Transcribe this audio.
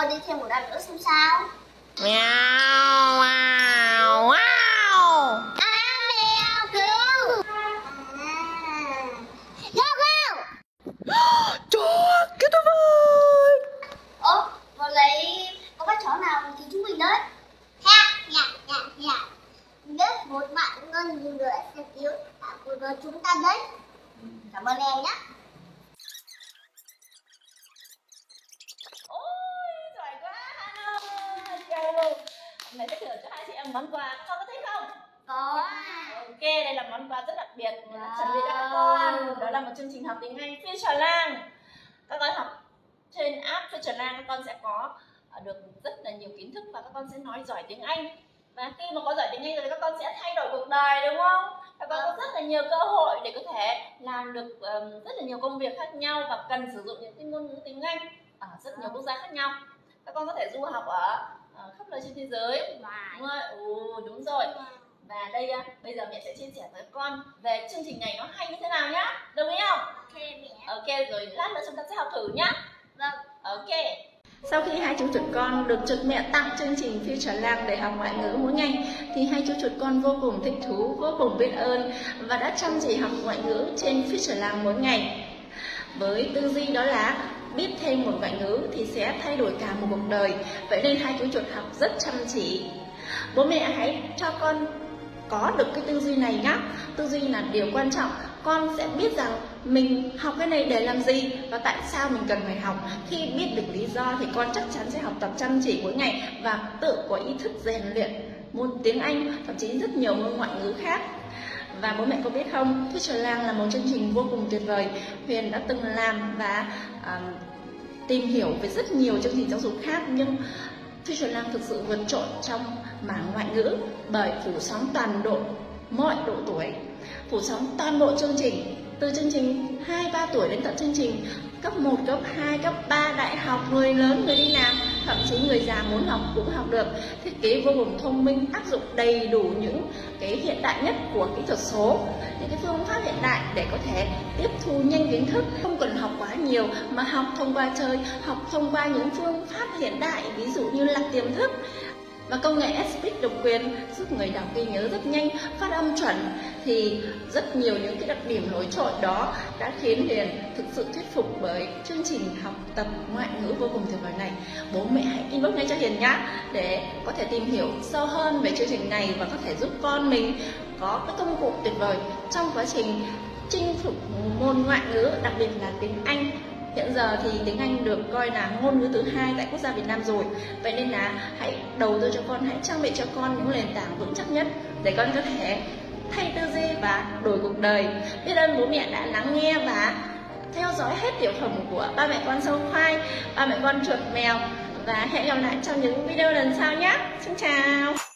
lần nữa xem sao. Meow, wow, wow. À mèo cứu. Go go Chó, kết thúc rồi. Ủa, vừa lấy có cái chó nào thì chúng mình đấy Ha, dạ, dạ, dạ. Nếu một bạn ngân người sẽ cứu cả cuộc đời chúng ta đấy Cảm ơn em nhé Ôi, giỏi quá Hana. Chào. Nay sẽ thưởng cho hai chị em món quà. Các con có thích không? Có Ok, đây là món quà rất đặc biệt Wow. chuẩn bị cho các con. Đó là một chương trình học tiếng Anh Future Lang. Các con học trên app Future Lang các con sẽ có ờ, được rất là nhiều kiến thức và các con sẽ nói giỏi tiếng Anh. Và khi mà có giỏi tiếng Anh rồi các con sẽ thay đổi cuộc đời đúng không? Các con có rất là nhiều cơ hội để có thể làm được ờm, rất là nhiều công việc khác nhau và cần sử dụng những cái ngôn ngữ tiếng Anh ở rất nhiều quốc gia khác nhau. Các con có thể du học ở ờ, khắp nơi trên thế giới. Wow Đúng rồi, ừ, đúng rồi. Và đây à, bây giờ mẹ sẽ chia sẻ với con về chương trình này nó hay như thế nào nhá. Đồng ý không? Ok mẹ Ok rồi lát nữa chúng ta sẽ học thử nhá. Vâng Ok. Sau khi hai chú chuột con được chuột mẹ tặng chương trình Future Lang để học ngoại ngữ mỗi ngày thì hai chú chuột con vô cùng thích thú, vô cùng biết ơn và đã chăm chỉ học ngoại ngữ trên Future Lang mỗi ngày. Với tư duy đó là biết thêm một ngoại ngữ thì sẽ thay đổi cả một cuộc đời. Vậy nên hai chú chuột học rất chăm chỉ. Bố mẹ hãy cho con có được cái tư duy này nhá. Tư duy là điều quan trọng. Con sẽ biết rằng mình học cái này để làm gì và tại sao mình cần phải học. Khi biết được lý do thì con chắc chắn sẽ học tập chăm chỉ mỗi ngày và tự có ý thức rèn luyện môn tiếng Anh, thậm chí rất nhiều môn ngoại ngữ khác. Và bố mẹ có biết không, Future Lang là một chương trình vô cùng tuyệt vời. Huyền đã từng làm và à, tìm hiểu về rất nhiều chương trình giáo dục khác nhưng Future Lang thực sự vượt trội trong mảng ngoại ngữ bởi phủ sóng toàn độ mọi độ tuổi, phủ sóng toàn bộ chương trình từ chương trình 2 3 tuổi đến tận chương trình cấp 1, cấp 2, cấp 3, đại học, người lớn, người đi làm, thậm chí người già muốn học cũng học được. Thiết kế vô cùng thông minh, áp dụng đầy đủ những cái hiện đại nhất của kỹ thuật số, những cái phương pháp hiện đại để có thể tiếp thu nhanh kiến thức, không cần học quá nhiều mà học thông qua chơi, học thông qua những phương pháp hiện đại, ví dụ như là tiềm thức, và công nghệ Speak độc quyền giúp người đọc ghi nhớ rất nhanh, phát âm chuẩn thì rất nhiều những cái đặc điểm nổi trội đó đã khiến Hiền thực sự thuyết phục bởi chương trình học tập ngoại ngữ vô cùng tuyệt vời này. Bố mẹ hãy inbox ngay cho Hiền nhá để có thể tìm hiểu sâu hơn về chương trình này và có thể giúp con mình có cái công cụ tuyệt vời trong quá trình chinh phục môn ngoại ngữ, đặc biệt là tiếng Anh Hiện giờ thì tiếng Anh được coi là ngôn ngữ thứ hai tại quốc gia Việt Nam rồi. Vậy nên là hãy đầu tư cho con, hãy trang bị cho con những nền tảng vững chắc nhất để con có thể thay tư duy và đổi cuộc đời. Biết ơn bố mẹ đã lắng nghe và theo dõi hết tiểu phẩm của ba mẹ con sâu khoai, ba mẹ con chuột mèo và hẹn gặp lại trong những video lần sau nhé. Xin chào.